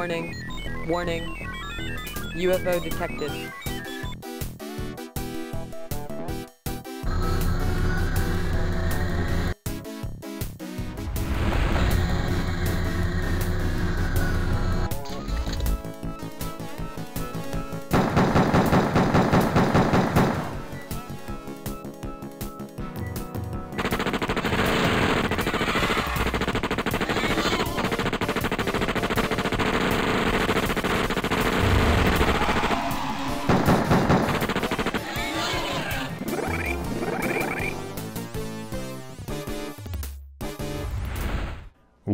Warning. Warning. UFO detected.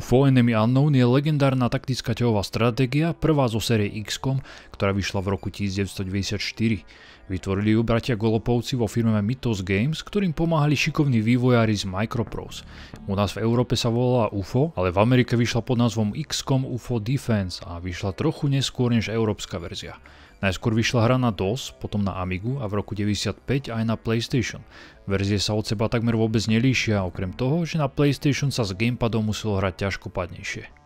UFO Enemy Unknown je legendárna taktická ťahová stratégia, prvá zo série XCOM, ktorá vyšla v roku 1994. Vytvorili ju bratia Golopovci vo firme Mythos Games, ktorým pomáhali šikovní vývojári z Microprose. U nás v Európe sa volala UFO, ale v Amerike vyšla pod názvom XCOM UFO Defense a vyšla trochu neskôr než európska verzia. Najskôr vyšla hra na DOS, potom na Amigu a v roku 95 aj na PlayStation. Verzie sa od seba takmer vôbec nelíšia, okrem toho, že na PlayStation sa s gamepadom muselo hrať ťažko padnejšie.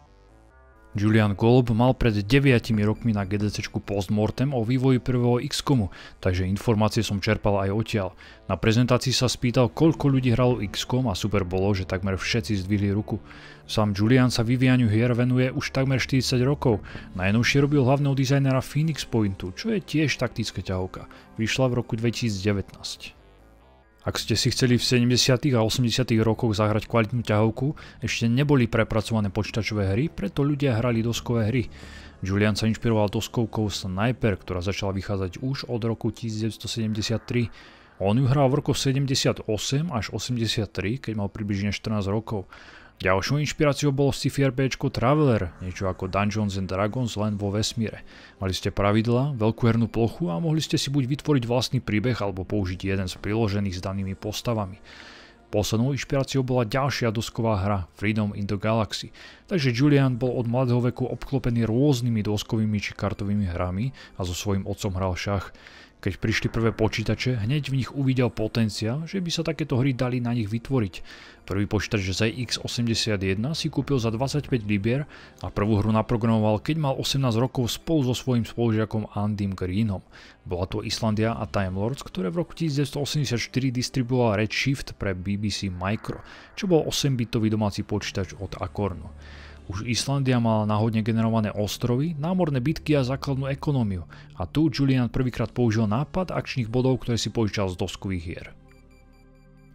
Julian Golub mal pred 9 rokmi na GDC postmortem o vývoji prvého XCOMu, takže informácie som čerpal aj odtiaľ. Na prezentácii sa spýtal, koľko ľudí hralo XCOM a super bolo, že takmer všetci zdvihli ruku. Sám Julian sa vyvíjaniu hier venuje už takmer 40 rokov. Najnovšie robil hlavného dizajnera Phoenix Pointu, čo je tiež taktická ťahovka. Vyšla v roku 2019. Ak ste si chceli v 70. a 80. rokoch zahrať kvalitnú ťahovku, ešte neboli prepracované počítačové hry, preto ľudia hrali doskové hry. Julian sa inšpiroval doskovkou Sniper, ktorá začala vychádzať už od roku 1973. On ju hral v rokoch 78 až 83, keď mal približne 14 rokov. Ďalšou inšpiráciou bolo sci-fi RPGčko Traveler, niečo ako Dungeons and Dragons len vo vesmíre. Mali ste pravidla, veľkú hernú plochu a mohli ste si buď vytvoriť vlastný príbeh alebo použiť jeden z priložených s danými postavami. Poslednou inšpiráciou bola ďalšia dosková hra Freedom in the Galaxy, takže Julian bol od mladého veku obklopený rôznymi doskovými či kartovými hrami a so svojím otcom hral šach. Keď prišli prvé počítače, hneď v nich uvidel potenciál, že by sa takéto hry dali na nich vytvoriť. Prvý počítač ZX81 si kúpil za 25 libier a prvú hru naprogramoval, keď mal 18 rokov spolu so svojím spolužiakom Andym Greenom. Bola to Islandia a Time Lords, ktoré v roku 1984 distribuoval Redshift pre BBC Micro, čo bol 8-bitový domáci počítač od Acornu. Už Islandia mala náhodne generované ostrovy, námorné bitky a základnú ekonómiu a tu Julian prvýkrát použil nápad akčných bodov, ktoré si požičal z doskových hier.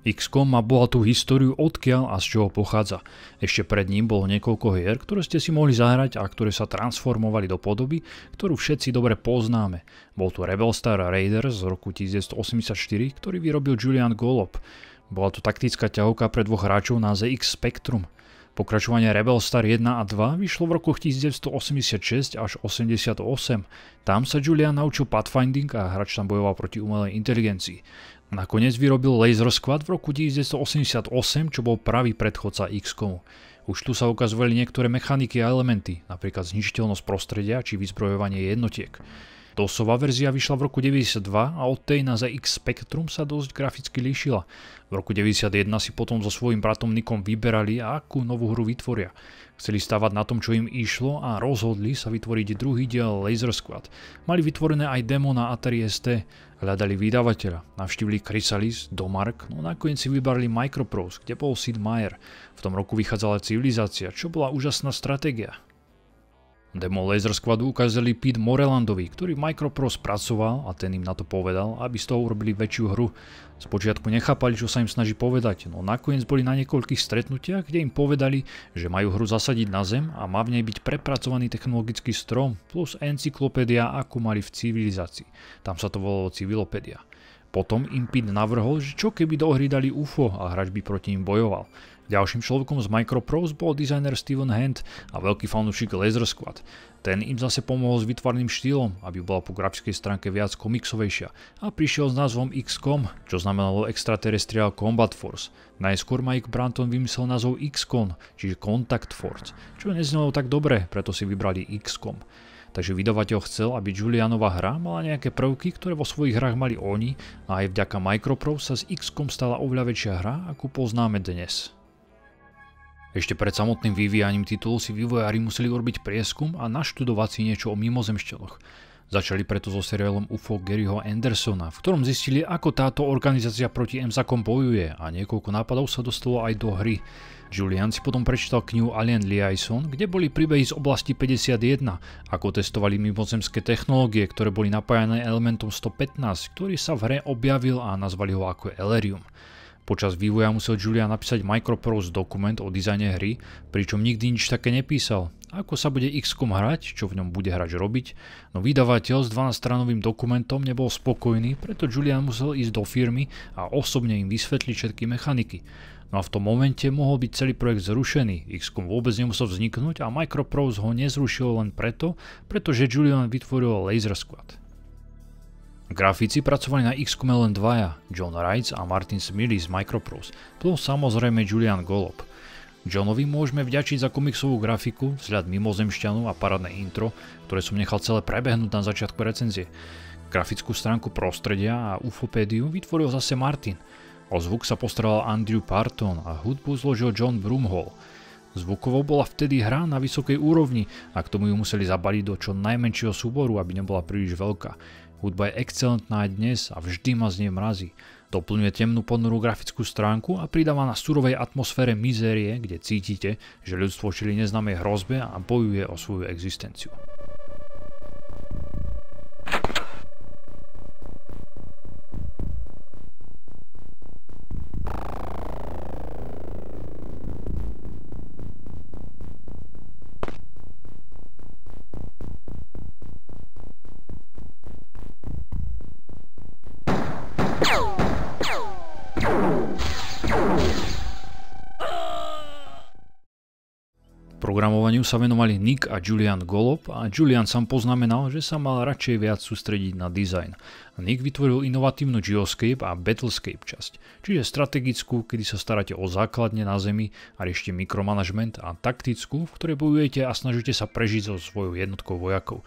XCOM má bohatú históriu odkiaľ a z čoho pochádza. Ešte pred ním bolo niekoľko hier, ktoré ste si mohli zahrať a ktoré sa transformovali do podoby, ktorú všetci dobre poznáme. Bol to Rebel Star Raiders z roku 1984, ktorý vyrobil Julian Golob. Bola to taktická ťahovka pre dvoch hráčov na ZX Spectrum. Pokračovanie Rebel Star 1 a 2 vyšlo v rokoch 1986 až 88. Tam sa Julian naučil pathfinding a hráč tam bojoval proti umelej inteligencii. Nakoniec vyrobil Laser Squad v roku 1988, čo bol pravý predchodca XCOMu. Už tu sa ukazovali niektoré mechaniky a elementy, napríklad zničiteľnosť prostredia či vyzbrojovanie jednotiek. DOSová verzia vyšla v roku 92 a od tej na ZX Spectrum sa dosť graficky líšila. V roku 91 si potom so svojím bratom Nikom vyberali, akú novú hru vytvoria. Chceli stavať na tom, čo im išlo a rozhodli sa vytvoriť druhý diel Laser Squad. Mali vytvorené aj demo na Atari ST, hľadali vydavateľa, navštívili Chrysalis, Domark, no nakoniec si vybrali Microprose, kde bol Sid Meier. V tom roku vychádzala civilizácia, čo bola úžasná stratégia. Demo Laser Squadu ukázali Pete Morelandovi, ktorý Micropro spracoval a ten im na to povedal, aby z toho urobili väčšiu hru. Spočiatku nechápali, čo sa im snaží povedať, no nakoniec boli na niekoľkých stretnutiach, kde im povedali, že majú hru zasadiť na zem a má v nej byť prepracovaný technologický strom plus encyklopédia, ako mali v civilizácii. Tam sa to volalo Civilopedia. Potom im Pete navrhol, že čo keby do hry dali UFO a hráč by proti ním bojoval. Ďalším človekom z Microprose bol dizajner Steven Hand a veľký fanúšik Laser Squad. Ten im zase pomohol s vytvarným štýlom, aby bola po grafickej stránke viac komiksovejšia a prišiel s názvom XCOM, čo znamenalo Extraterrestrial Combat Force. Najskôr Mike Branton vymyslel názov XCON, čiže Contact Force, čo neznelo tak dobre, preto si vybrali XCOM. Takže vydavateľ chcel, aby Julianova hra mala nejaké prvky, ktoré vo svojich hrách mali oni a aj vďaka Microprose sa z XCOM stala oveľa väčšia hra, akú poznáme dnes. Ešte pred samotným vyvíjaním titulu si vývojári museli urobiť prieskum a naštudovať si niečo o mimozemšťanoch. Začali preto so seriálom UFO Garyho Andersona, v ktorom zistili, ako táto organizácia proti MSAKom bojuje a niekoľko nápadov sa dostalo aj do hry. Julian si potom prečítal knihu Alien Liaison, kde boli príbehy z oblasti 51, ako testovali mimozemské technológie, ktoré boli napájané elementom 115, ktorý sa v hre objavil a nazvali ho ako Elerium. Počas vývoja musel Julian napísať Microprose dokument o dizajne hry, pričom nikdy nič také nepísal. Ako sa bude XCOM hrať, čo v ňom bude hráč robiť, no vydavateľ s 12-stranovým dokumentom nebol spokojný, preto Julian musel ísť do firmy a osobne im vysvetliť všetky mechaniky. No a v tom momente mohol byť celý projekt zrušený, XCOM vôbec nemusel vzniknúť a Microprose ho nezrušil len preto, pretože Julian vytvoril Laser Squad. Grafici pracovali na XCOM len dvaja, John Wright a Martin Smiley z Microprose, plus samozrejme Julian Golob. Johnovi môžeme vďačiť za komiksovú grafiku, vzhľad mimozemšťanu a parádne intro, ktoré som nechal celé prebehnúť na začiatku recenzie. Grafickú stránku prostredia a ufopédiu vytvoril zase Martin. O zvuk sa postaral Andrew Parton a hudbu zložil John Broomhall. Zvukovo bola vtedy hra na vysokej úrovni a k tomu ju museli zabaliť do čo najmenšieho súboru, aby nebola príliš veľká. Hudba je excelentná aj dnes a vždy ma z nej mrazí. Doplňuje temnú ponurú grafickú stránku a pridáva na surovej atmosfére mizérie, kde cítite, že ľudstvo čili neznámej hrozbe a bojuje o svoju existenciu. Programovaniu sa venovali Nick a Julian Golob a Julian sám poznamenal, že sa mal radšej viac sústrediť na dizajn. Nick vytvoril inovatívnu Geoscape a Battlescape časť, čiže strategickú, kedy sa staráte o základne na zemi a riešte mikromanagement a taktickú, v ktorej bojujete a snažíte sa prežiť so svojou jednotkou vojakov.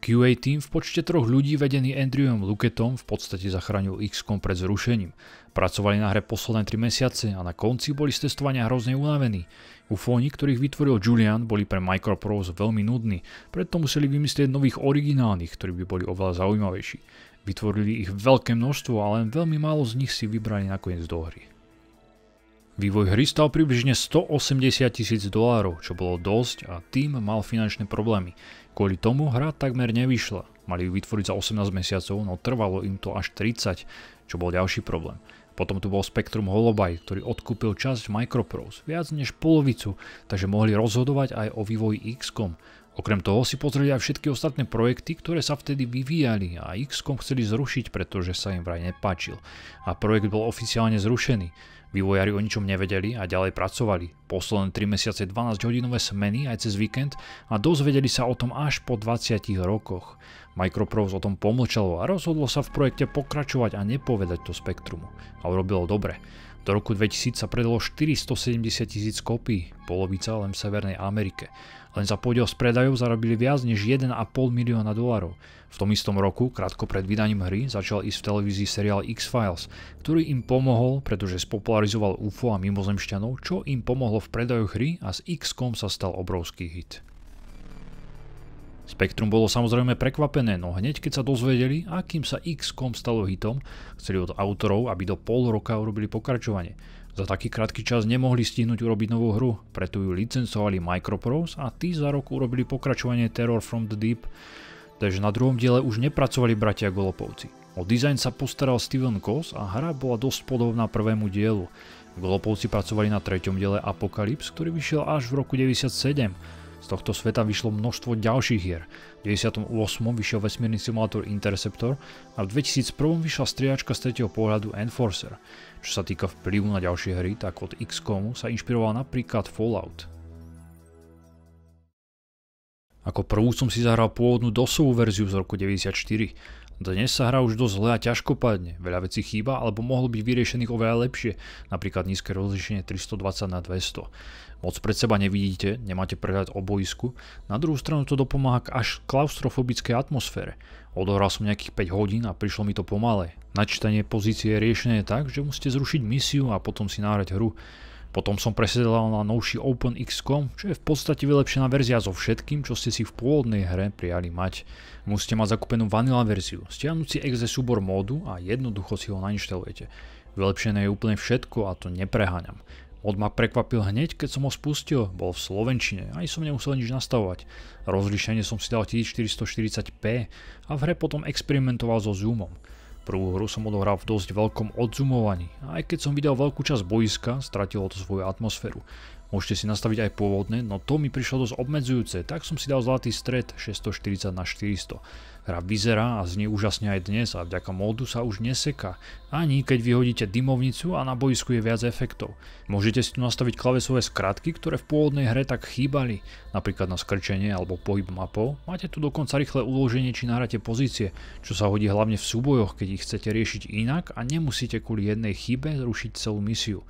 QA team v počte troch ľudí vedený Andrewom Luketom v podstate zachránil XCOM pred zrušením. Pracovali na hre posledné 3 mesiace a na konci boli z testovania hrozne unavení. Ufóni, ktorých vytvoril Julian, boli pre Microprose veľmi nudní, preto museli vymyslieť nových originálnych, ktorí by boli oveľa zaujímavejší. Vytvorili ich veľké množstvo, ale len veľmi málo z nich si vybrali nakoniec do hry. Vývoj hry stal približne 180 tisíc dolárov, čo bolo dosť a tým mal finančné problémy. Kvôli tomu hra takmer nevyšla. Mali ju vytvoriť za 18 mesiacov, no trvalo im to až 30, čo bol ďalší problém. Potom tu bol Spectrum Holobyte, ktorý odkúpil časť Microprose, viac než polovicu, takže mohli rozhodovať aj o vývoji XCOM. Okrem toho si pozreli aj všetky ostatné projekty, ktoré sa vtedy vyvíjali a XCOM chceli zrušiť, pretože sa im vraj nepáčil. A projekt bol oficiálne zrušený. Vývojári o ničom nevedeli a ďalej pracovali. Posledné 3 mesiace 12 hodinové smeny aj cez víkend a dozvedeli sa o tom až po 20 rokoch. Microprose o tom pomlčalo a rozhodlo sa v projekte pokračovať a nepovedať to spektrumu. A urobilo dobre. Do roku 2000 sa predalo 470 tisíc kopí, polovica len v Severnej Amerike. Len za podiel z predajov zarobili viac než 1,5 milióna dolarov. V tom istom roku, krátko pred vydaním hry, začal ísť v televízii seriál X-Files, ktorý im pomohol, pretože spopularizoval UFO a mimozemšťanov, čo im pomohlo v predajoch hry a s X-Com sa stal obrovský hit. Spektrum bolo samozrejme prekvapené, no hneď keď sa dozvedeli, akým sa XCOM stalo hitom, chceli od autorov, aby do pol roka urobili pokračovanie. Za taký krátky čas nemohli stihnúť urobiť novú hru, preto ju licencovali Microprose a tí za rok urobili pokračovanie Terror from the Deep, takže na druhom diele už nepracovali bratia Golopovci. O dizajn sa postaral Steven Kos a hra bola dosť podobná prvému dielu. Golopovci pracovali na treťom diele Apocalypse, ktorý vyšiel až v roku 97 z tohto sveta vyšlo množstvo ďalších hier. V 98. vyšiel vesmírny simulátor Interceptor a v 2001 vyšla strieľačka z tretieho pohľadu Enforcer. Čo sa týka vplyvu na ďalšie hry, tak od XCOMu sa inšpiroval napríklad Fallout. Ako prvú som si zahral pôvodnú dosovú verziu z roku 94. Dnes sa hra už dosť zle a ťažko padne, veľa vecí chýba alebo mohlo byť vyriešených oveľa lepšie, napríklad nízke rozlišenie 320 na 200. Moc pred seba nevidíte, nemáte prehľad o boisku, na druhú stranu to dopomáha k až klaustrofobickej atmosfére. Odohral som nejakých 5 hodín a prišlo mi to pomalé. Načítanie pozície je riešené tak, že musíte zrušiť misiu a potom si náhrať hru. Potom som presedal na novší OpenXCOM, čo je v podstate vylepšená verzia so všetkým, čo ste si v pôvodnej hre prijali mať. Musíte mať zakúpenú vanilla verziu, stiahnuť si exe súbor módu a jednoducho si ho nainštalujete. Vylepšené je úplne všetko a to nepreháňam. Mod ma prekvapil hneď, keď som ho spustil, bol v slovenčine, aj som nemusel nič nastavovať. Rozlišenie som si dal 1440p a v hre potom experimentoval so zoomom. Prvú hru som odohral v dosť veľkom odzumovaní a aj keď som videl veľkú časť boiska, stratilo to svoju atmosféru. Môžete si nastaviť aj pôvodné, no to mi prišlo dosť obmedzujúce, tak som si dal zlatý stred 640 na 400. Hra vyzerá a znie úžasne aj dnes a vďaka módu sa už neseká, ani keď vyhodíte dymovnicu a na boisku je viac efektov. Môžete si tu nastaviť klavesové skratky, ktoré v pôvodnej hre tak chýbali, napríklad na skrčenie alebo pohyb mapou. Máte tu dokonca rýchle uloženie či nahráte pozície, čo sa hodí hlavne v súbojoch, keď ich chcete riešiť inak a nemusíte kvôli jednej chybe rušiť celú misiu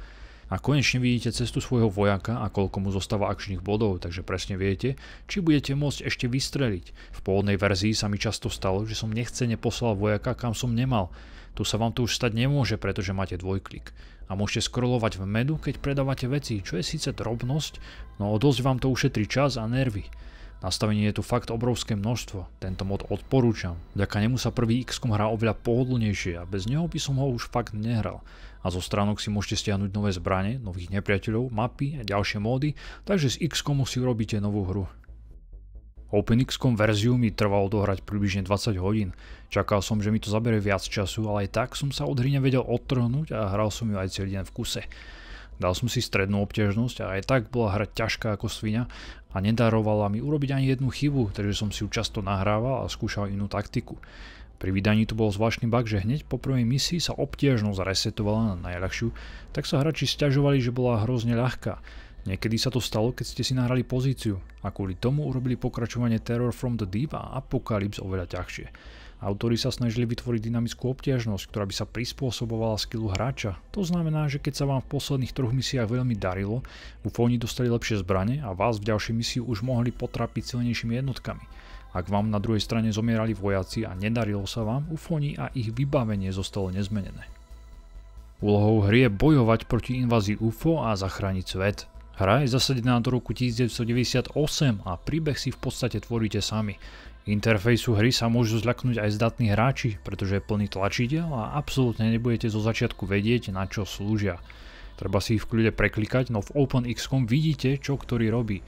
a konečne vidíte cestu svojho vojaka a koľko mu zostáva akčných bodov, takže presne viete, či budete môcť ešte vystreliť. V pôvodnej verzii sa mi často stalo, že som nechcene poslal vojaka kam som nemal. Tu sa vám to už stať nemôže, pretože máte dvojklik. A môžete scrollovať v medu, keď predávate veci, čo je síce drobnosť, no dosť vám to ušetrí čas a nervy. Nastavenie je tu fakt obrovské množstvo, tento mod odporúčam. Vďaka nemu sa prvý XCOM hrá oveľa pohodlnejšie a bez neho by som ho už fakt nehral a zo stránok si môžete stiahnuť nové zbranie, nových nepriateľov, mapy a ďalšie módy, takže z XCOMu si urobíte novú hru. OpenXCOM verziu mi trvalo dohrať približne 20 hodín. Čakal som, že mi to zabere viac času, ale aj tak som sa od hry nevedel odtrhnúť a hral som ju aj celý deň v kuse. Dal som si strednú obťažnosť a aj tak bola hra ťažká ako svinia a nedarovala mi urobiť ani jednu chybu, takže som si ju často nahrával a skúšal inú taktiku. Pri vydaní tu bol zvláštny bug, že hneď po prvej misii sa obtiežnosť resetovala na najľahšiu, tak sa hráči stiažovali, že bola hrozne ľahká. Niekedy sa to stalo, keď ste si nahrali pozíciu a kvôli tomu urobili pokračovanie Terror from the Deep a Apocalypse oveľa ťažšie. Autori sa snažili vytvoriť dynamickú obťažnosť, ktorá by sa prispôsobovala skillu hráča. To znamená, že keď sa vám v posledných troch misiách veľmi darilo, ufóni dostali lepšie zbrane a vás v ďalšej misii už mohli potrapiť silnejšími jednotkami. Ak vám na druhej strane zomierali vojaci a nedarilo sa vám, ufóni a ich vybavenie zostalo nezmenené. Úlohou hry je bojovať proti invázii UFO a zachrániť svet. Hra je zasadená do roku 1998 a príbeh si v podstate tvoríte sami. Interfejsu hry sa môžu zľaknúť aj zdatní hráči, pretože je plný tlačidel a absolútne nebudete zo začiatku vedieť na čo slúžia. Treba si ich v kľude preklikať, no v OpenXCOM vidíte čo ktorý robí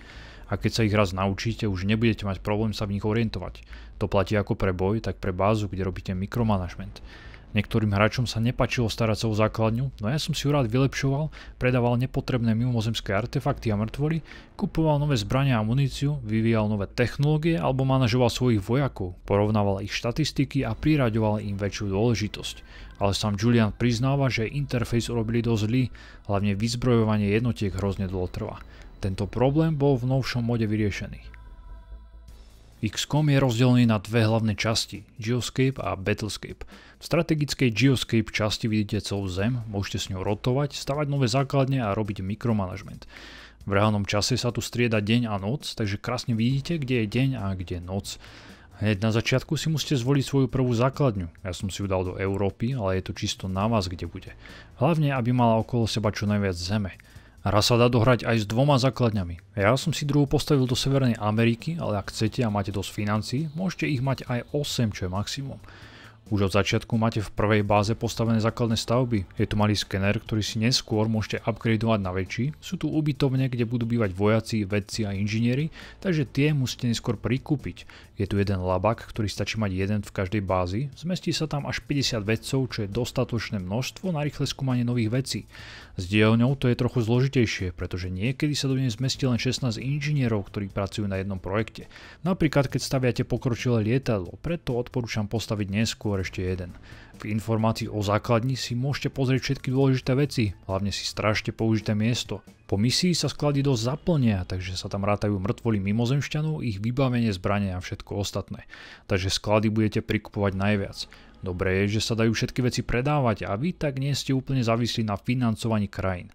a keď sa ich raz naučíte, už nebudete mať problém sa v nich orientovať. To platí ako pre boj, tak pre bázu, kde robíte mikromanagement. Niektorým hráčom sa nepačilo starať sa o základňu, no ja som si ju rád vylepšoval, predával nepotrebné mimozemské artefakty a mŕtvoly, kupoval nové zbrania a muníciu, vyvíjal nové technológie alebo manažoval svojich vojakov, porovnával ich štatistiky a priraďoval im väčšiu dôležitosť. Ale sám Julian priznáva, že interfejs urobili dosť zlý, hlavne vyzbrojovanie jednotiek hrozne dlho trvá. Tento problém bol v novšom mode vyriešený. XCOM je rozdelený na dve hlavné časti, Geoscape a Battlescape. V strategickej Geoscape časti vidíte celú Zem, môžete s ňou rotovať, stavať nové základne a robiť mikromanagement. V reálnom čase sa tu strieda deň a noc, takže krásne vidíte, kde je deň a kde noc. Hneď na začiatku si musíte zvoliť svoju prvú základňu. Ja som si ju dal do Európy, ale je to čisto na vás, kde bude. Hlavne, aby mala okolo seba čo najviac zeme. Hra sa dá dohrať aj s dvoma základňami. Ja som si druhú postavil do Severnej Ameriky, ale ak chcete a máte dosť financí, môžete ich mať aj 8, čo je maximum. Už od začiatku máte v prvej báze postavené základné stavby. Je tu malý skener, ktorý si neskôr môžete upgradeovať na väčší. Sú tu ubytovne, kde budú bývať vojaci, vedci a inžinieri, takže tie musíte neskôr prikúpiť. Je tu jeden labak, ktorý stačí mať jeden v každej bázi. Zmestí sa tam až 50 vedcov, čo je dostatočné množstvo na rýchle skúmanie nových vecí. S dielňou to je trochu zložitejšie, pretože niekedy sa do nej zmestí len 16 inžinierov, ktorí pracujú na jednom projekte. Napríklad keď staviate pokročilé lietadlo, preto odporúčam postaviť neskôr ešte jeden. V informácii o základni si môžete pozrieť všetky dôležité veci, hlavne si strašte použité miesto. Po misii sa sklady dosť zaplnia, takže sa tam rátajú mŕtvoli mimozemšťanov, ich vybavenie, zbranie a všetko ostatné. Takže sklady budete prikupovať najviac. Dobré je, že sa dajú všetky veci predávať a vy tak nie ste úplne závislí na financovaní krajín.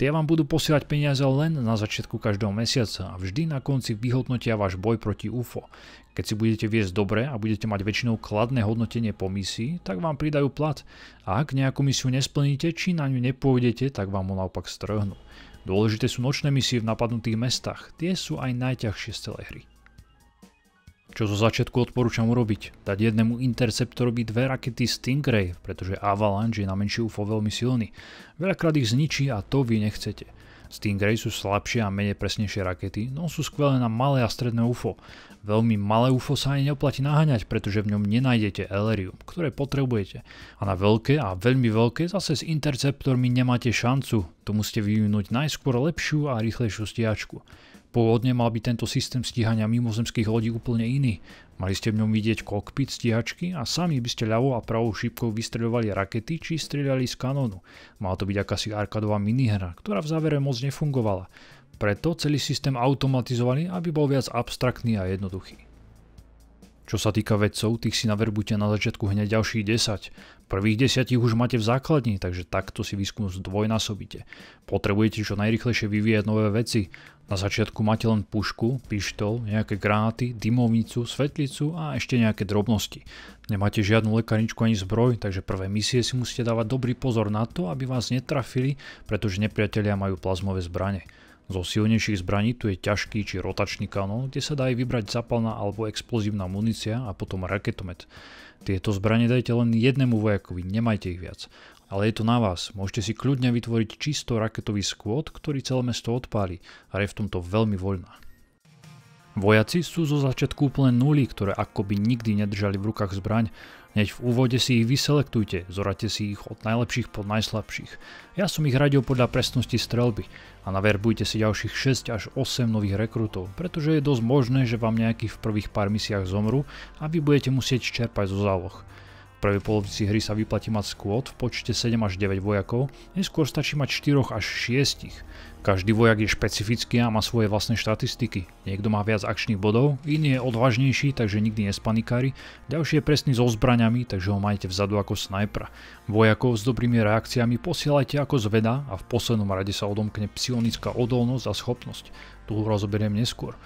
Tie vám budú posielať peniaze len na začiatku každého mesiaca a vždy na konci vyhodnotia váš boj proti UFO. Keď si budete viesť dobre a budete mať väčšinou kladné hodnotenie po misii, tak vám pridajú plat. A ak nejakú misiu nesplníte, či na ňu nepôjdete, tak vám ho naopak strhnú. Dôležité sú nočné misie v napadnutých mestách, tie sú aj najťažšie z celej hry. Čo zo začiatku odporúčam urobiť? Dať jednému interceptorovi dve rakety Stingray, pretože Avalanche je na menší UFO veľmi silný. Veľakrát ich zničí a to vy nechcete. Stingray sú slabšie a menej presnejšie rakety, no sú skvelé na malé a stredné UFO. Veľmi malé UFO sa aj neoplatí naháňať, pretože v ňom nenájdete Elerium, ktoré potrebujete. A na veľké a veľmi veľké zase s interceptormi nemáte šancu, tu musíte vyvinúť najskôr lepšiu a rýchlejšiu stíhačku. Pôvodne mal byť tento systém stíhania mimozemských lodí úplne iný. Mali ste v ňom vidieť kokpit stíhačky a sami by ste ľavou a pravou šípkou vystreľovali rakety či strieľali z kanónu. Mala to byť akási arkadová minihra, ktorá v závere moc nefungovala. Preto celý systém automatizovali, aby bol viac abstraktný a jednoduchý. Čo sa týka vedcov, tých si naverbujte na začiatku hneď ďalších 10. Prvých 10 už máte v základni, takže takto si výskum zdvojnásobíte. Potrebujete čo najrychlejšie vyvíjať nové veci. Na začiatku máte len pušku, pištol, nejaké gráty, dymovnicu, svetlicu a ešte nejaké drobnosti. Nemáte žiadnu lekárničku ani zbroj, takže prvé misie si musíte dávať dobrý pozor na to, aby vás netrafili, pretože nepriatelia majú plazmové zbranie. Zo silnejších zbraní tu je ťažký či rotačný kanón, kde sa dá aj vybrať zapalná alebo explozívna munícia a potom raketomet. Tieto zbranie dajte len jednému vojakovi, nemajte ich viac. Ale je to na vás, môžete si kľudne vytvoriť čisto raketový skôd, ktorý celé mesto odpáli a je v tomto veľmi voľná. Vojaci sú zo začiatku úplne nuly, ktoré akoby nikdy nedržali v rukách zbraň, Hneď v úvode si ich vyselektujte, zorate si ich od najlepších po najslabších. Ja som ich radil podľa presnosti strelby a naverbujte si ďalších 6 až 8 nových rekrutov, pretože je dosť možné, že vám nejakí v prvých pár misiách zomru a vy budete musieť čerpať zo záloh. Prvej polovici hry sa vyplatí mať skôd v počte 7 až 9 vojakov, neskôr stačí mať 4 až 6. Každý vojak je špecifický a má svoje vlastné štatistiky. Niekto má viac akčných bodov, iný je odvážnejší, takže nikdy nespanikári, ďalší je presný so zbraňami, takže ho majte vzadu ako snajpera. Vojakov s dobrými reakciami posielajte ako zveda a v poslednom rade sa odomkne psionická odolnosť a schopnosť. Tu rozoberiem neskôr.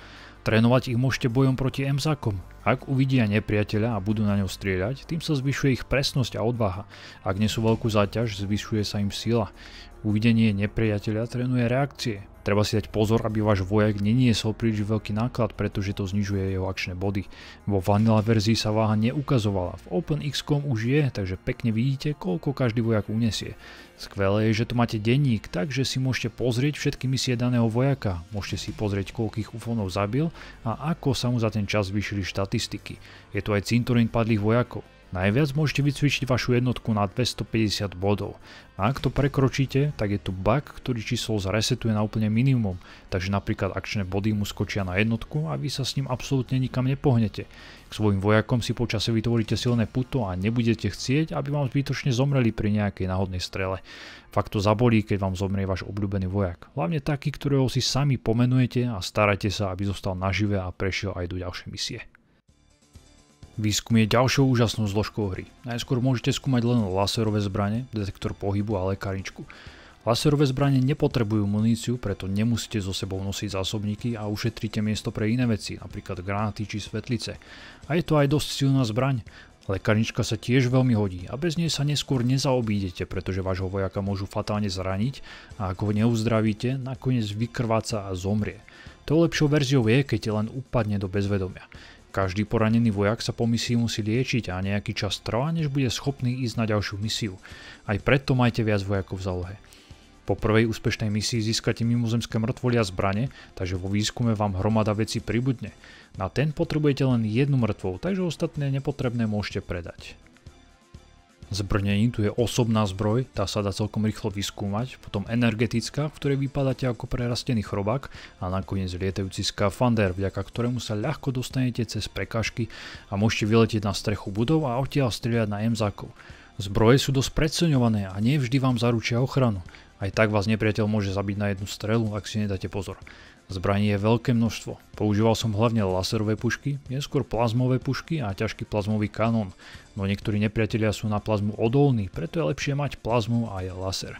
Trénovať ich môžete bojom proti emzákom. Ak uvidia nepriateľa a budú na ňo strieľať, tým sa zvyšuje ich presnosť a odvaha. Ak nesú veľkú záťaž, zvyšuje sa im sila. Uvidenie nepriateľa trénuje reakcie. Treba si dať pozor, aby váš vojak neniesol príliš veľký náklad, pretože to znižuje jeho akčné body. Vo vanilla verzii sa váha neukazovala, v OpenXCOM už je, takže pekne vidíte, koľko každý vojak unesie. Skvelé je, že tu máte denník, takže si môžete pozrieť všetky misie daného vojaka, môžete si pozrieť, koľkých ufonov zabil a ako sa mu za ten čas zvýšili štatistiky. Je tu aj cintorín padlých vojakov. Najviac môžete vycvičiť vašu jednotku na 250 bodov. A ak to prekročíte, tak je tu bug, ktorý číslo zresetuje na úplne minimum, takže napríklad akčné body mu skočia na jednotku a vy sa s ním absolútne nikam nepohnete. K svojim vojakom si počase vytvoríte silné puto a nebudete chcieť, aby vám zbytočne zomreli pri nejakej náhodnej strele. Fakt to zabolí, keď vám zomrie váš obľúbený vojak. Hlavne taký, ktorého si sami pomenujete a starajte sa, aby zostal nažive a prešiel aj do ďalšej misie. Výskum je ďalšou úžasnou zložkou hry. Najskôr môžete skúmať len laserové zbranie, detektor pohybu a lekárničku. Laserové zbranie nepotrebujú muníciu, preto nemusíte so sebou nosiť zásobníky a ušetrite miesto pre iné veci, napríklad granáty či svetlice. A je to aj dosť silná zbraň. Lekárnička sa tiež veľmi hodí a bez nej sa neskôr nezaobídete, pretože vášho vojaka môžu fatálne zraniť a ak ho neuzdravíte, nakoniec vykrváca a zomrie. To lepšou verziou je, keď len upadne do bezvedomia. Každý poranený vojak sa po misii musí liečiť a nejaký čas trvá, než bude schopný ísť na ďalšiu misiu. Aj preto majte viac vojakov v zálohe. Po prvej úspešnej misii získate mimozemské mŕtvolia zbrane, takže vo výskume vám hromada vecí pribudne. Na ten potrebujete len jednu mŕtvou, takže ostatné nepotrebné môžete predať. Zbrnení tu je osobná zbroj, tá sa dá celkom rýchlo vyskúmať, potom energetická, v ktorej vypadáte ako prerastený chrobák a nakoniec lietajúci skafander, vďaka ktorému sa ľahko dostanete cez prekážky a môžete vyletieť na strechu budov a odtiaľ strieľať na emzákov. Zbroje sú dosť preceňované a nie vždy vám zaručia ochranu. Aj tak vás nepriateľ môže zabiť na jednu strelu, ak si nedáte pozor. Zbraní je veľké množstvo. Používal som hlavne laserové pušky, neskôr plazmové pušky a ťažký plazmový kanón, no niektorí nepriatelia sú na plazmu odolní, preto je lepšie mať plazmu a je laser.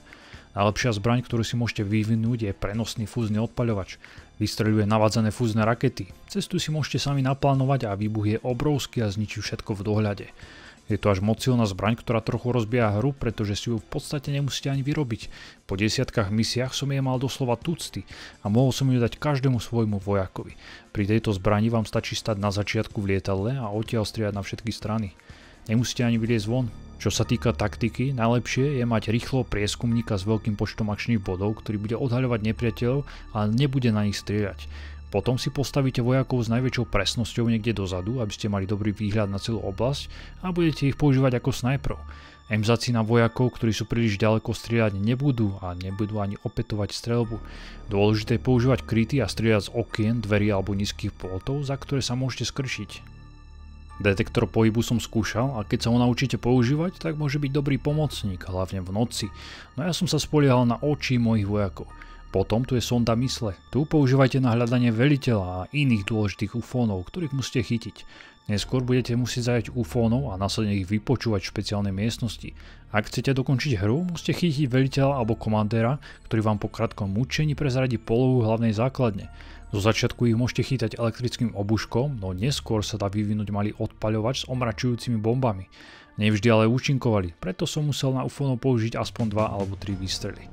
Najlepšia zbraň, ktorú si môžete vyvinúť je prenosný fúzny odpaľovač. Vystreľuje navádzané fúzne rakety. Cestu si môžete sami naplánovať a výbuch je obrovský a zničí všetko v dohľade. Je to až moc silná zbraň, ktorá trochu rozbíja hru, pretože si ju v podstate nemusíte ani vyrobiť. Po desiatkách misiách som jej mal doslova tucty a mohol som ju dať každému svojmu vojakovi. Pri tejto zbrani vám stačí stať na začiatku v lietadle a odtiaľ strieľať na všetky strany. Nemusíte ani vyliezť von. Čo sa týka taktiky, najlepšie je mať rýchlo prieskumníka s veľkým počtom akčných bodov, ktorý bude odhaľovať nepriateľov, ale nebude na nich strieľať. Potom si postavíte vojakov s najväčšou presnosťou niekde dozadu, aby ste mali dobrý výhľad na celú oblasť a budete ich používať ako snajprov. Emzaci na vojakov, ktorí sú príliš ďaleko strieľať nebudú a nebudú ani opätovať strelbu. Dôležité je používať kryty a strieľať z okien, dverí alebo nízkych plotov, za ktoré sa môžete skršiť. Detektor pohybu som skúšal a keď sa ho naučíte používať, tak môže byť dobrý pomocník, hlavne v noci. No ja som sa spoliehal na oči mojich vojakov. Potom tu je sonda mysle. Tu používajte na hľadanie veliteľa a iných dôležitých ufónov, ktorých musíte chytiť. Neskôr budete musieť zajať ufónov a následne ich vypočúvať v špeciálnej miestnosti. Ak chcete dokončiť hru, musíte chytiť veliteľa alebo komandéra, ktorý vám po krátkom mučení prezradí polohu hlavnej základne. Zo začiatku ich môžete chytať elektrickým obuškom, no neskôr sa dá vyvinúť malý odpaľovač s omračujúcimi bombami. Nevždy ale účinkovali, preto som musel na ufónov použiť aspoň 2 alebo 3 výstrely.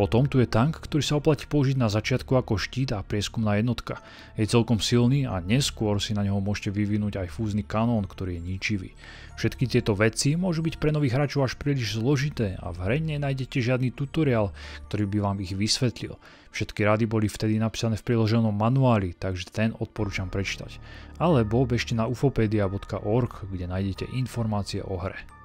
Potom tu je tank, ktorý sa oplatí použiť na začiatku ako štít a prieskumná jednotka. Je celkom silný a neskôr si na neho môžete vyvinúť aj fúzny kanón, ktorý je ničivý. Všetky tieto veci môžu byť pre nových hráčov až príliš zložité a v hre nenájdete žiadny tutoriál, ktorý by vám ich vysvetlil. Všetky rady boli vtedy napísané v priloženom manuáli, takže ten odporúčam prečítať. Alebo bežte na ufopedia.org, kde nájdete informácie o hre.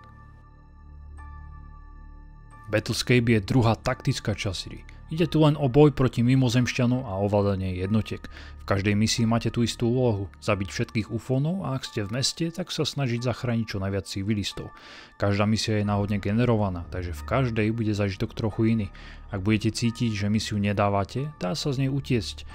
Battlescape je druhá taktická časť hry. Ide tu len o boj proti mimozemšťanom a ovládanie jednotiek. V každej misii máte tú istú úlohu, zabiť všetkých ufónov a ak ste v meste, tak sa snažiť zachrániť čo najviac civilistov. Každá misia je náhodne generovaná, takže v každej bude zažitok trochu iný. Ak budete cítiť, že misiu nedávate, dá sa z nej utiesť.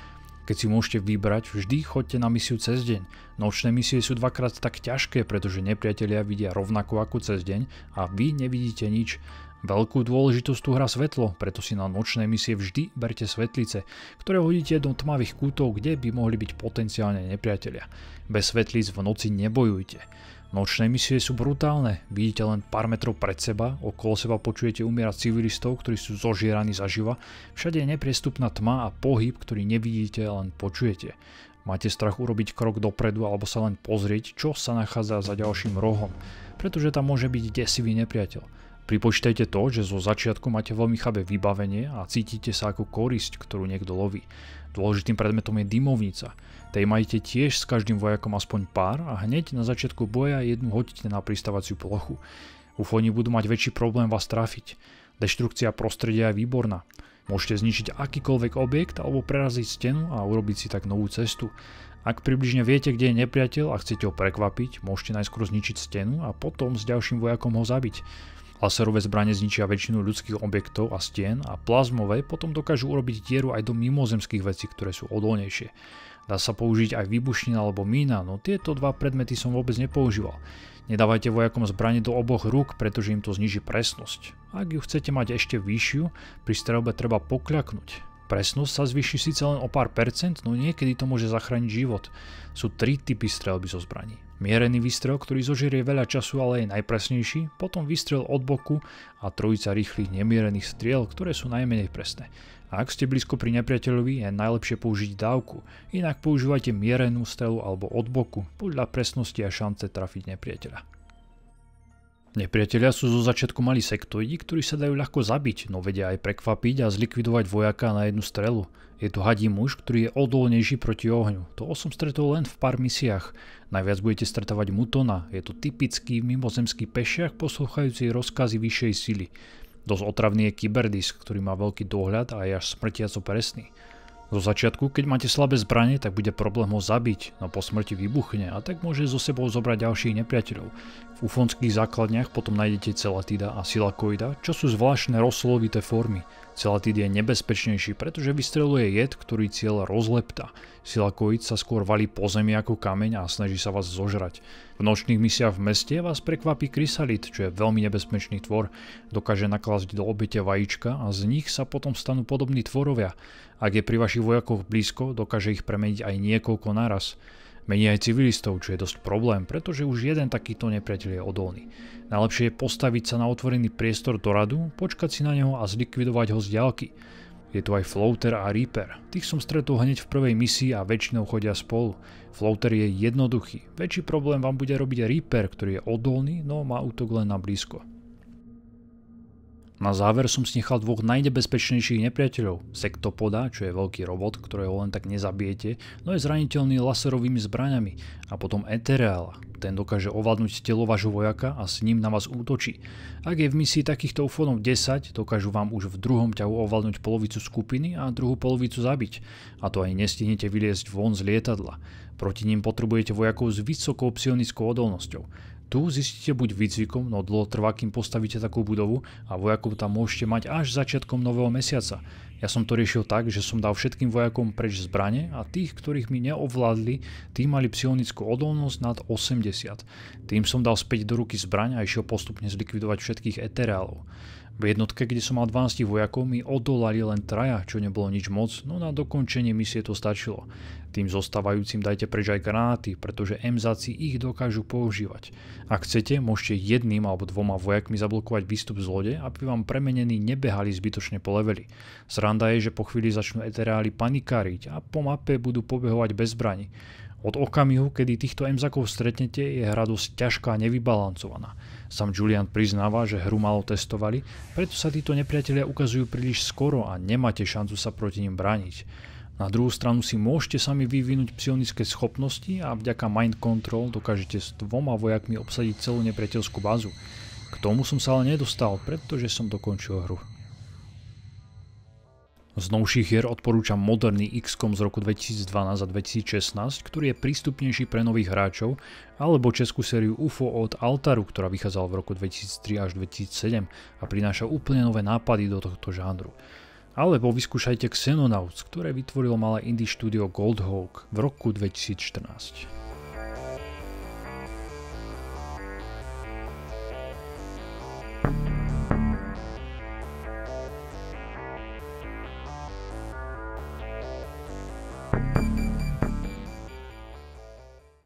Keď si môžete vybrať, vždy choďte na misiu cez deň. Nočné misie sú dvakrát tak ťažké, pretože nepriatelia vidia rovnako ako cez deň a vy nevidíte nič. Veľkú dôležitosť tu hrá svetlo, preto si na nočnej misie vždy berte svetlice, ktoré hodíte do tmavých kútov, kde by mohli byť potenciálne nepriatelia. Bez svetlíc v noci nebojujte. Nočné misie sú brutálne, vidíte len pár metrov pred seba, okolo seba počujete umierať civilistov, ktorí sú zožieraní zaživa, všade je nepriestupná tma a pohyb, ktorý nevidíte, len počujete. Máte strach urobiť krok dopredu alebo sa len pozrieť, čo sa nachádza za ďalším rohom, pretože tam môže byť desivý nepriateľ. Pripočítajte to, že zo začiatku máte veľmi chabé vybavenie a cítite sa ako korisť, ktorú niekto loví. Dôležitým predmetom je dymovnica. Tej majte tiež s každým vojakom aspoň pár a hneď na začiatku boja jednu hodíte na pristávaciu plochu. Ufóni budú mať väčší problém vás trafiť. Deštrukcia prostredia je výborná. Môžete zničiť akýkoľvek objekt alebo preraziť stenu a urobiť si tak novú cestu. Ak približne viete, kde je nepriateľ a chcete ho prekvapiť, môžete najskôr zničiť stenu a potom s ďalším vojakom ho zabiť. Laserové zbranie zničia väčšinu ľudských objektov a stien a plazmové potom dokážu urobiť dieru aj do mimozemských vecí, ktoré sú odolnejšie. Dá sa použiť aj výbušnina alebo mína, no tieto dva predmety som vôbec nepoužíval. Nedávajte vojakom zbranie do oboch rúk, pretože im to zniží presnosť. Ak ju chcete mať ešte vyššiu, pri strelbe treba pokľaknúť. Presnosť sa zvýši síce len o pár percent, no niekedy to môže zachrániť život. Sú tri typy strelby zo zbraní. Mierený výstrel, ktorý zožerie veľa času, ale je najpresnejší, potom výstrel od boku a trojica rýchlych nemierených striel, ktoré sú najmenej presné. A ak ste blízko pri nepriateľovi, je najlepšie použiť dávku, inak používajte mierenú strelu alebo od boku, podľa presnosti a šance trafiť nepriateľa. Nepriatelia sú zo začiatku mali sektoidi, ktorí sa dajú ľahko zabiť, no vedia aj prekvapiť a zlikvidovať vojaka na jednu strelu. Je tu hadí muž, ktorý je odolnejší proti ohňu. To som stretol len v pár misiách. Najviac budete stretovať Mutona. Je to typický mimozemský pešiak poslúchajúci rozkazy vyššej sily. Dosť otravný je Kyberdisk, ktorý má veľký dohľad a je až smrtiaco presný. Zo začiatku, keď máte slabé zbranie, tak bude problém ho zabiť, no po smrti vybuchne a tak môže so sebou zobrať ďalších nepriateľov. V ufonských základniach potom nájdete celatida a silakoida, čo sú zvláštne rozsolovité formy. Celatid je nebezpečnejší, pretože vystreluje jed, ktorý cieľ rozlepta. Silakoid sa skôr valí po zemi ako kameň a snaží sa vás zožrať. V nočných misiách v meste vás prekvapí krysalit, čo je veľmi nebezpečný tvor. Dokáže naklásť do obete vajíčka a z nich sa potom stanú podobní tvorovia. Ak je pri vašich vojakoch blízko, dokáže ich premeniť aj niekoľko naraz. Mení aj civilistov, čo je dosť problém, pretože už jeden takýto nepriateľ je odolný. Najlepšie je postaviť sa na otvorený priestor do radu, počkať si na neho a zlikvidovať ho z diaľky. Je tu aj Floater a Reaper. Tých som stretol hneď v prvej misii a väčšinou chodia spolu. Floater je jednoduchý. Väčší problém vám bude robiť Reaper, ktorý je odolný, no má útok len na blízko. Na záver som si nechal dvoch najnebezpečnejších nepriateľov. Sektopoda, čo je veľký robot, ktorého len tak nezabijete, no je zraniteľný laserovými zbraňami. A potom Etereala. Ten dokáže ovládnuť telo vášho vojaka a s ním na vás útočí. Ak je v misii takýchto ufónov 10, dokážu vám už v druhom ťahu ovládnuť polovicu skupiny a druhú polovicu zabiť. A to aj nestihnete vyliesť von z lietadla. Proti ním potrebujete vojakov s vysokou psionickou odolnosťou. Tu zistíte buď výcvikom, no dlho trvá, kým postavíte takú budovu a vojakov tam môžete mať až začiatkom nového mesiaca. Ja som to riešil tak, že som dal všetkým vojakom preč zbrane a tých, ktorých mi neovládli, tí mali psionickú odolnosť nad 80. Tým som dal späť do ruky zbraň a išiel postupne zlikvidovať všetkých etereálov. V jednotke, kde som mal 12 vojakov, mi odolali len traja, čo nebolo nič moc, no na dokončenie misie to stačilo. Tým zostávajúcim dajte preč aj granáty, pretože emzáci ich dokážu používať. Ak chcete, môžete jedným alebo dvoma vojakmi zablokovať výstup z lode, aby vám premenení nebehali zbytočne po leveli. Sranda je, že po chvíli začnú etereáli panikáriť a po mape budú pobehovať bez zbraní. Od okamihu, kedy týchto emzakov stretnete, je hra dosť ťažká a nevybalancovaná. Sam Julian priznáva, že hru malo testovali, preto sa títo nepriatelia ukazujú príliš skoro a nemáte šancu sa proti nim brániť. Na druhú stranu si môžete sami vyvinúť psionické schopnosti a vďaka mind control dokážete s dvoma vojakmi obsadiť celú nepriateľskú bázu. K tomu som sa ale nedostal, pretože som dokončil hru. Z novších hier odporúčam moderný XCOM z roku 2012 a 2016, ktorý je prístupnejší pre nových hráčov, alebo českú sériu UFO od Altaru, ktorá vychádzala v roku 2003 až 2007 a prináša úplne nové nápady do tohto žánru. Alebo vyskúšajte Xenonauts, ktoré vytvorilo malé indie studio Goldhawk v roku 2014.